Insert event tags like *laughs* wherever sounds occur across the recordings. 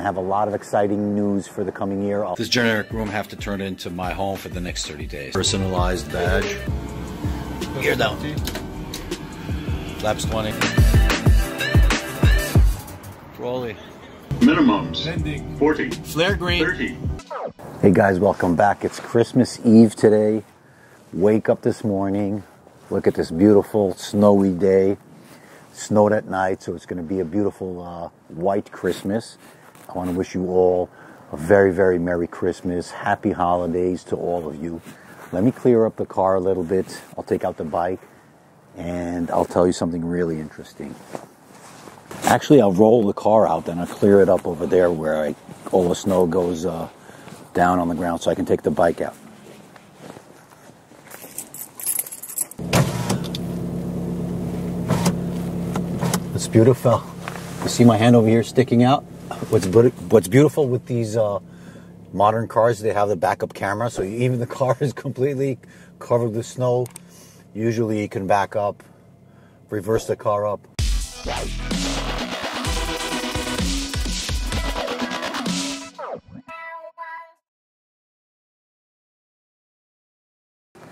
and I have a lot of exciting news for the coming year. This generic room have to turn into my home for the next 30 days. Personalized badge. Gear down. Laps 20. Crawley. Minimums 40, Flare green. 30. Hey guys, welcome back. It's Christmas Eve today. Wake up this morning. Look at this beautiful snowy day. Snowed at night, so it's going to be a beautiful uh, white Christmas. I want to wish you all a very, very Merry Christmas. Happy holidays to all of you. Let me clear up the car a little bit. I'll take out the bike and I'll tell you something really interesting. Actually, I'll roll the car out, then I'll clear it up over there where I, all the snow goes uh, down on the ground so I can take the bike out. It's beautiful. You see my hand over here sticking out? What's, what's beautiful with these uh, modern cars, they have the backup camera, so *laughs* even the car is completely covered with snow. Usually you can back up, reverse the car up.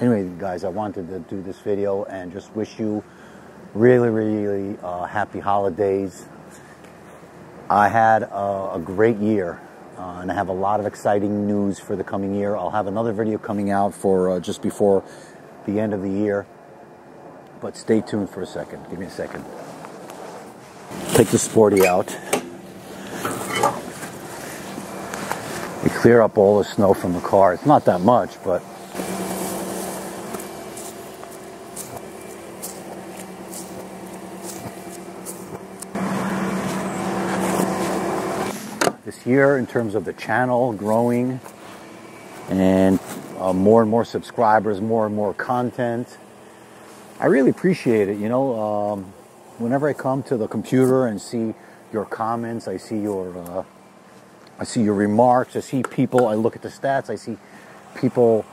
Anyway, guys, I wanted to do this video and just wish you really, really uh, happy holidays. I had a, a great year, uh, and I have a lot of exciting news for the coming year. I'll have another video coming out for uh, just before the end of the year, but stay tuned for a second. Give me a second. Take the sporty out. We clear up all the snow from the car. It's not that much, but year in terms of the channel growing and uh, more and more subscribers, more and more content. I really appreciate it. You know, um, whenever I come to the computer and see your comments, I see your, uh, I see your remarks, I see people. I look at the stats. I see people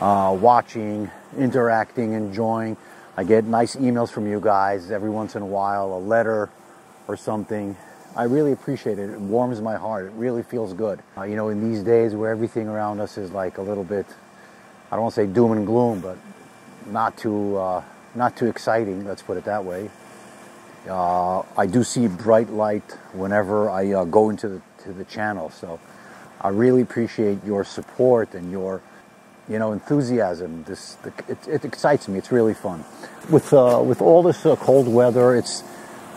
uh, watching, interacting, enjoying. I get nice emails from you guys every once in a while, a letter or something. I really appreciate it. It warms my heart. It really feels good. Uh, you know, in these days where everything around us is like a little bit, I don't want to say doom and gloom, but not too, uh, not too exciting. Let's put it that way. Uh, I do see bright light whenever I uh, go into the, to the channel. So I really appreciate your support and your, you know, enthusiasm. This it, it excites me. It's really fun. With uh, with all this uh, cold weather, it's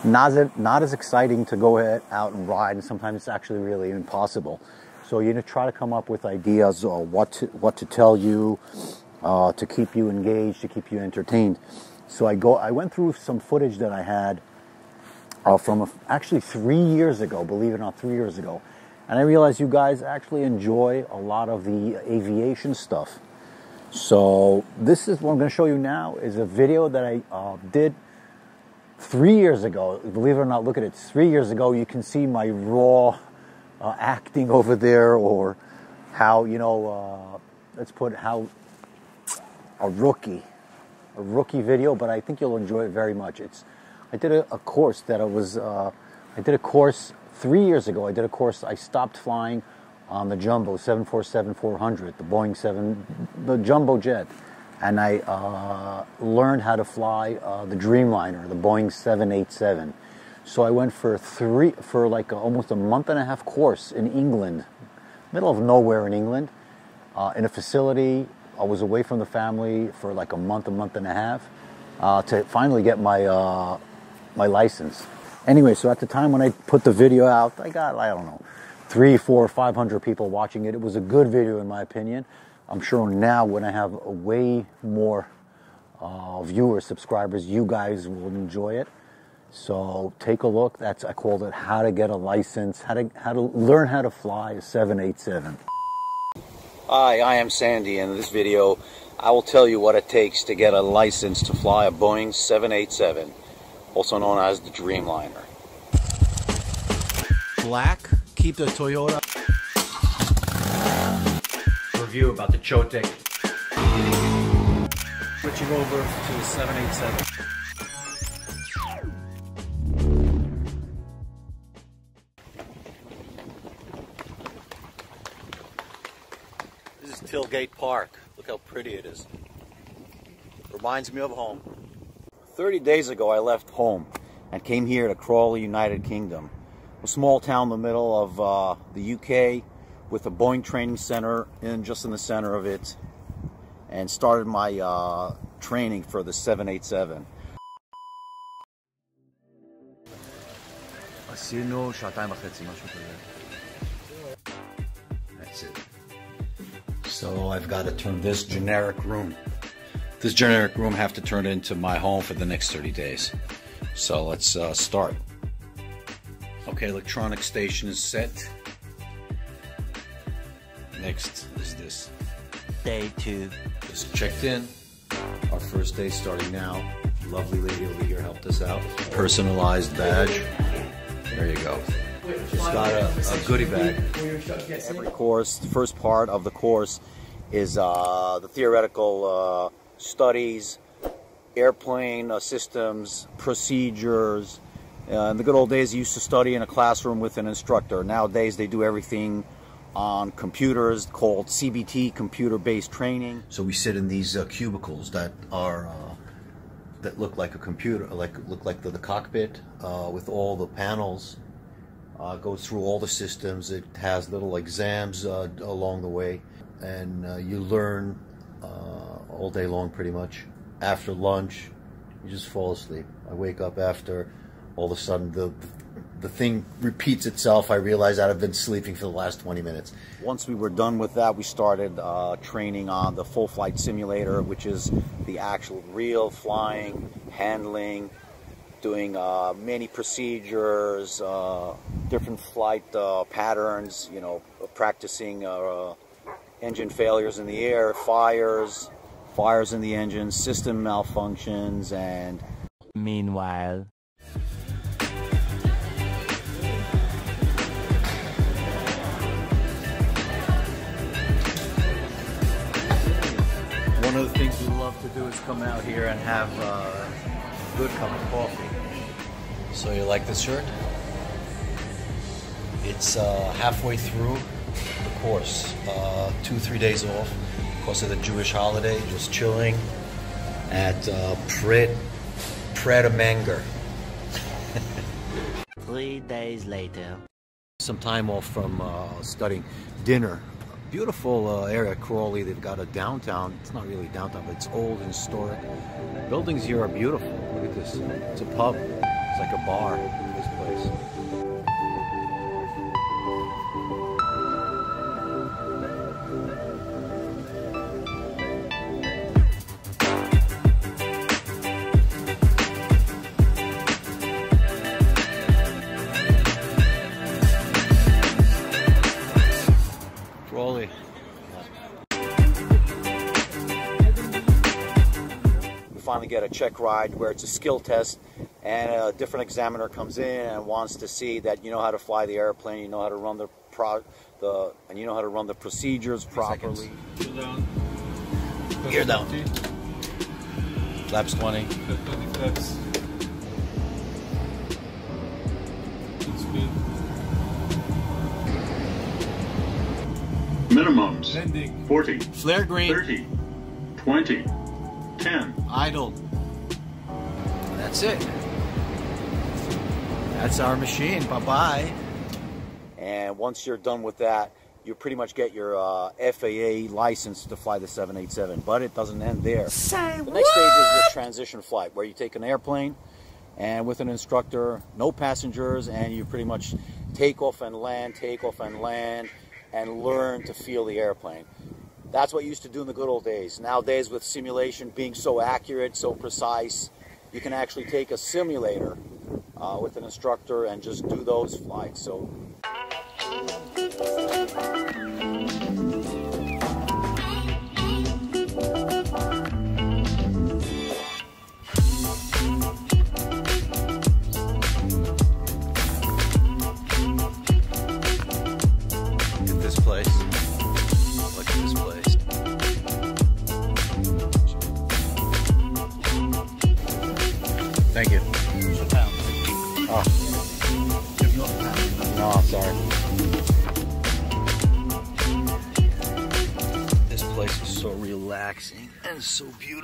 not as, not as exciting to go out and ride, and sometimes it's actually really impossible. So you try to come up with ideas or what to, what to tell you uh, to keep you engaged, to keep you entertained. So I go, I went through some footage that I had uh, from a, actually three years ago, believe it or not, three years ago, and I realized you guys actually enjoy a lot of the aviation stuff. So this is what I'm going to show you now is a video that I uh, did three years ago, believe it or not, look at it. Three years ago, you can see my raw uh, acting over there, or how you know, uh, let's put how a rookie, a rookie video. But I think you'll enjoy it very much. It's I did a, a course that I was uh, I did a course three years ago. I did a course. I stopped flying on the jumbo 747-400, the Boeing 7, the jumbo jet and I uh, learned how to fly uh, the Dreamliner, the Boeing 787. So I went for three, for like a, almost a month and a half course in England, middle of nowhere in England, uh, in a facility. I was away from the family for like a month, a month and a half, uh, to finally get my uh, my license. Anyway, so at the time when I put the video out, I got I don't know, three, four, five hundred people watching it. It was a good video in my opinion. I'm sure now when I have a way more uh, viewers, subscribers, you guys will enjoy it. So take a look. That's I called it "How to Get a License," how to how to learn how to fly a 787. Hi, I am Sandy, and in this video, I will tell you what it takes to get a license to fly a Boeing 787, also known as the Dreamliner. Black. Keep the Toyota review about the Chotek. Switching over to the 787. This is Tilgate Park. Look how pretty it is. Reminds me of home. 30 days ago, I left home and came here to Crawley, United Kingdom, a small town in the middle of uh, the UK with a Boeing training center in just in the center of it, and started my uh, training for the 787. עשינו שעתיים וחצי, משהו כזה. That's it. So I've got to turn this generic room. This generic room have to turn into my home for the next 30 days. So let's uh, start. Okay, electronic station is set. Next is this. Day two. Just checked in. Our first day starting now. Lovely lady over here helped us out. Personalized badge. There you go. Just got a, a goodie bag. Every course, the first part of the course is uh, the theoretical uh, studies, airplane uh, systems, procedures. Uh, in the good old days, you used to study in a classroom with an instructor. Nowadays, they do everything on computers called CBT, computer-based training. So we sit in these uh, cubicles that are uh, that look like a computer, like look like the, the cockpit uh, with all the panels. Uh, goes through all the systems. It has little exams uh, along the way, and uh, you learn all day long, pretty much. After lunch, you just fall asleep. I wake up after all of a sudden the the thing repeats itself. I realize that I've been sleeping for the last 20 minutes. Once we were done with that, we started uh, training on the full flight simulator, which is the actual real flying, handling, doing uh, many procedures, uh, different flight uh, patterns, you know, practicing uh, engine failures in the air, fires, fires in the engine, system malfunctions, and Meanwhile, things we love to do is come out here and have uh, a good cup of coffee. So you like this shirt? It's uh, halfway through the course. Uh, two, three days off because of the Jewish holiday. Just chilling at uh, Pret Pret-a-Manger. three days later. Some time off from uh, studying. Dinner. Beautiful uh, area, Crawley. They've got a downtown. It's not really downtown, but it's old and historic. Buildings here are beautiful. Look at this. It's a pub. It's like a bar. In this place. We finally get a check ride where it's a skill test and a different examiner comes in and wants to see that you know how to fly the airplane you know how to run the pro the and you know how to run the procedures properly seconds. Gear down. Gear down. 20, Flaps 20. 20 flaps. Speed. Minimums Landing. 40, Flare green. 30, 20, 10. Idle. That's it. That's our machine. Bye bye. and once you're done with that you pretty much get your uh, FAA license to fly the 787 but it doesn't end there Say the next stage is the transition flight where you take an airplane and with an instructor no passengers and you pretty much take off and land take off and land and learn to feel the airplane that's what you used to do in the good old days. Nowadays with simulation being so accurate so precise you can actually take a simulator uh, with an instructor and just do those flights. So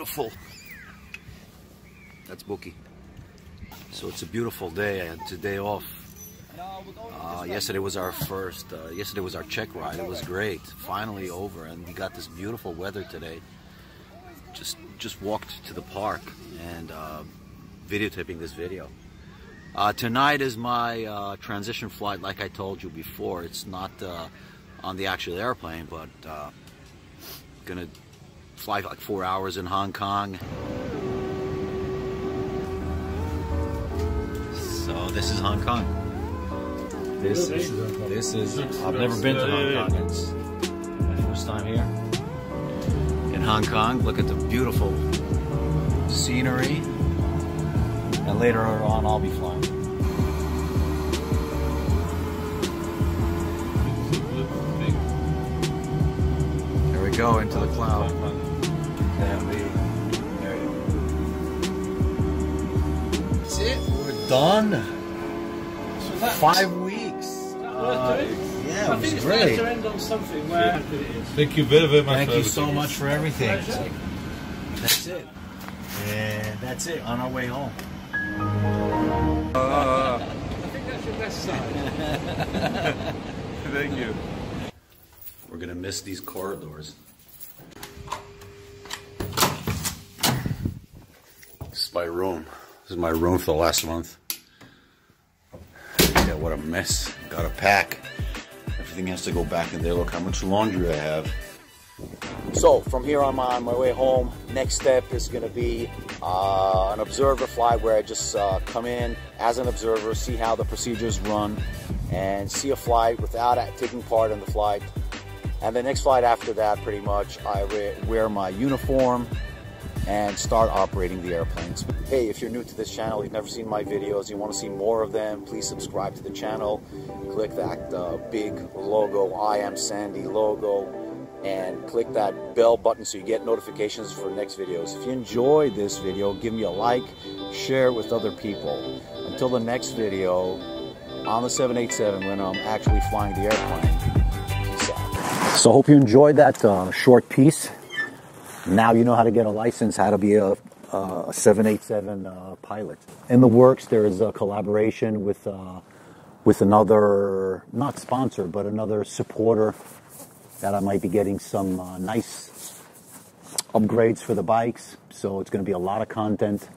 beautiful. That's Bookie. So it's a beautiful day. Had today off. Uh, yesterday was our first. Uh, yesterday was our check ride. It was great. Finally over, and we got this beautiful weather today. Just just walked to the park and uh, videotaping this video. Uh, tonight is my uh, transition flight, like I told you before. It's not uh, on the actual airplane, but gonna fly like four hours in Hong Kong. So this is Hong Kong. This is this is. I've never been to Hong Kong. It's my first time here in Hong Kong. Look at the beautiful scenery. And later on, I'll be flying. Here we go into the cloud. That's it. We're done. Five weeks. Uh, yeah, it was great. end on something where. Thank you very, very much. Thank you so everything. much for everything. That's it. And that's it on our way home. I think that's your best side. *laughs* Thank you. We're gonna miss these corridors. This is my room. This is my room for the last month. Yeah, what a mess. Gotta pack. Everything has to go back in there. Look how much laundry I have. So from here on my, on my way home, next step is going to be uh, an observer flight where I just uh, come in as an observer, see how the procedures run, and see a flight without taking part in the flight. And the next flight after that, pretty much, I wear my uniform and start operating the airplanes. Hey, if you're new to this channel, you've never seen my videos, you want to see more of them, please subscribe to the channel. Click that uh, big logo, I am Sandy logo, and click that bell button so you get notifications for next videos. If you enjoyed this video, give me a like, share it with other people. Until the next video on the 787 when I'm actually flying the airplane. So hope you enjoyed that uh, short piece. Now you know how to get a license, how to be a, a 787 uh, pilot. In the works, there is a collaboration with uh, with another, not sponsor, but another supporter that I might be getting some uh, nice upgrades for the bikes. So it's going to be a lot of content,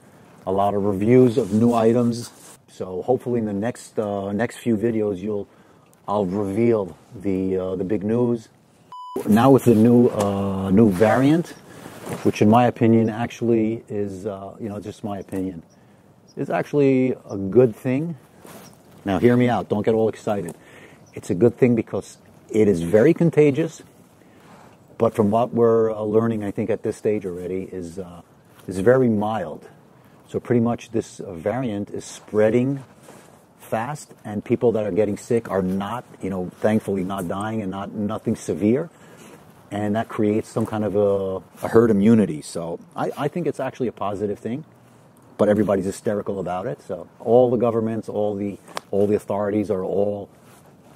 a lot of reviews of new items. So hopefully in the next uh, next few videos, you'll I'll reveal the uh, the big news. Now with the new uh, new variant, which in my opinion actually is uh, you know just my opinion, is actually a good thing. Now hear me out. Don't get all excited. It's a good thing because it is very contagious. But from what we're uh, learning, I think at this stage already is uh, is very mild. So pretty much this uh, variant is spreading fast, and people that are getting sick are not, you know, thankfully not dying and not nothing severe, and that creates some kind of a, a herd immunity. So I, I think it's actually a positive thing, but everybody's hysterical about it. So all the governments, all the all the authorities are all,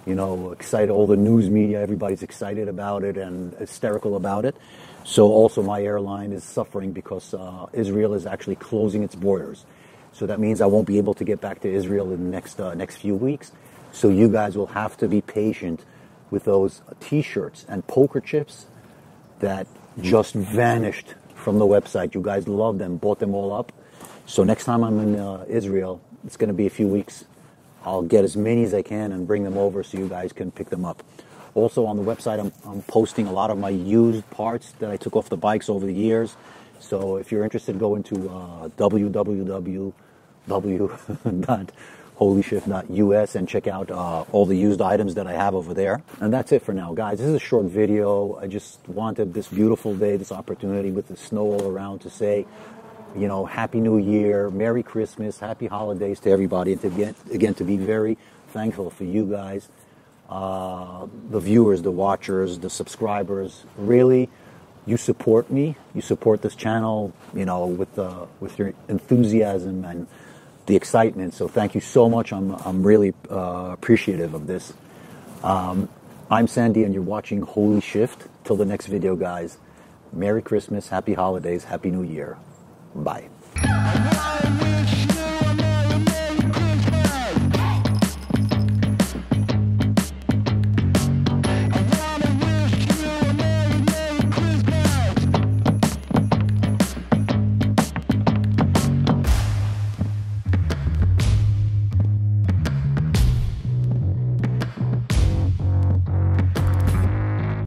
you know, excited. All the news media, everybody's excited about it and hysterical about it. So also my airline is suffering because uh, Israel is actually closing its borders. So that means I won't be able to get back to Israel in the next uh, next few weeks. So you guys will have to be patient with those T-shirts and poker chips that just vanished from the website. You guys loved them, bought them all up. So next time I'm in uh, Israel, it's going to be a few weeks. I'll get as many as I can and bring them over so you guys can pick them up. Also on the website, I'm, I'm posting a lot of my used parts that I took off the bikes over the years. So if you're interested, go into uh, www.holyshift.us and check out uh, all the used items that I have over there. And that's it for now, guys. This is a short video. I just wanted this beautiful day, this opportunity with the snow all around to say, you know, Happy New Year, Merry Christmas, Happy Holidays to everybody, and to get again to be very thankful for you guys, uh, the viewers, the watchers, the subscribers. Really, you support me. You support this channel, you know, with uh, with your enthusiasm and the excitement. So thank you so much. I'm I'm really uh, appreciative of this. Um, I'm Sandy, and you're watching Holy Shift. Till the next video, guys. Merry Christmas, Happy Holidays, Happy New Year. Bye.